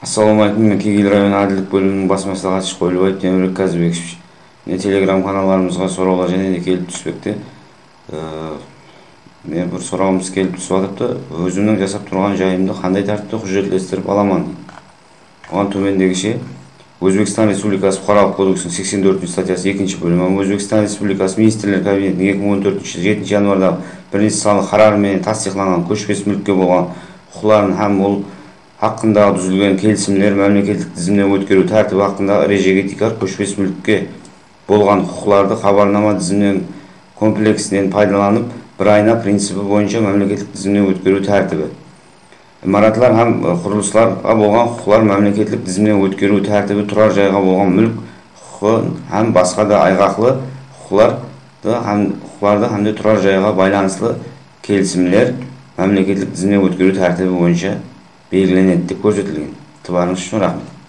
ассалаумағалейкум мен кегил району адилдик бөлүмүнүн бас маслахатчысы койлубаев темирбек казыбекович мына телеграм каналдарыбызга суроолор жана эле келип түшпөктө мен бир суроогубуз келип түсүп атып да өзүмдүн жасап турган жайымды кандай тартипте кужуретлештирип аламан дейт оған төмендегиче өзбекстан республикасы фукаралык кодексинин сексен төртүнчү статьясы экинчи бөлүмү өзбекстан республикасы министрлер кабинетинин эки миң он жетинчи январдагы биринчи саны карары менен тастыкталган көчпөс мүлккө болгон укукларын һәм бул хакында түзүлгөн келисимдер мамлекеттик тизимден өткөрүү тартиби хакындагы эрежеге тикар көчпөс мүлккө болгон укукларды кабарнама тизиминен комплексинен пайдаланып бир айына принципи боюнча мамлекеттик тизимден өткөрүү тартиби имараттар һәм курулуштарга болгон укуклар мамлекеттик тизимден өткөрүү тартиби турар жайга болгон мүлк укугу һәм башка да айгаклы укукларды һәм укукларды hamda турар жайга байланышлуу келисимдер мамлекеттик тизимден өткөрүү тартиби боюнча белгіленеді деп көрсетілген ытыбарыңыз үшін рахмет